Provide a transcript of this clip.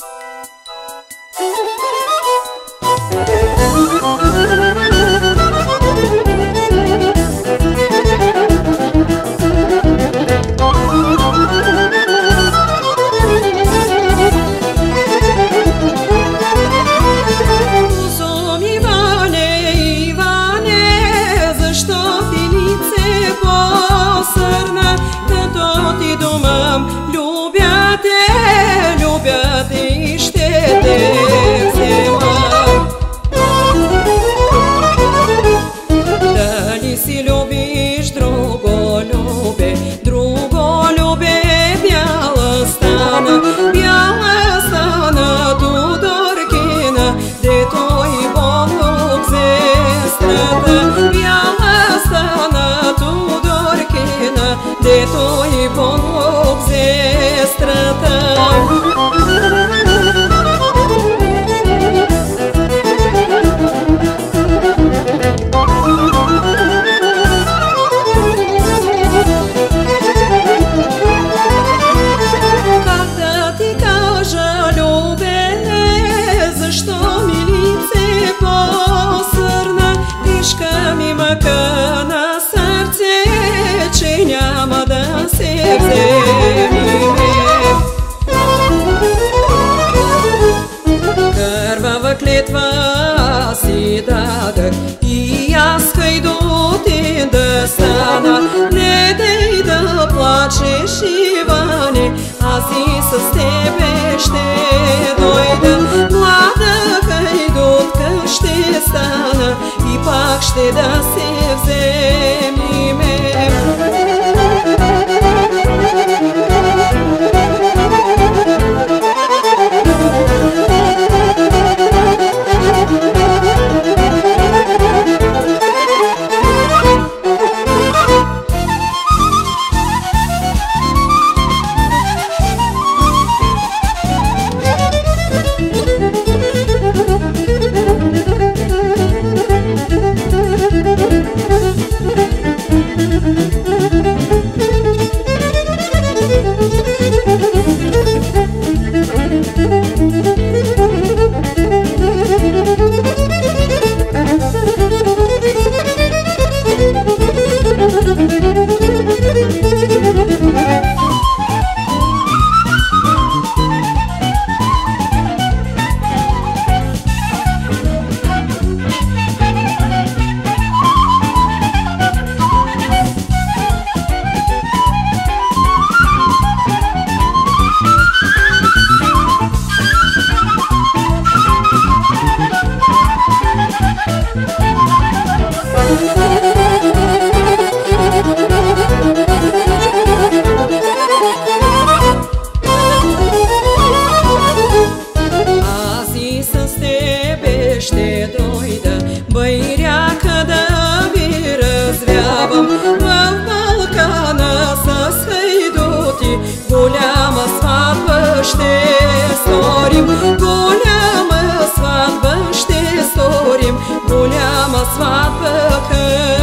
Thank you. tratam с тебе ще дойда. Млада хайдутка ще стана и пак ще да се Smart Bekir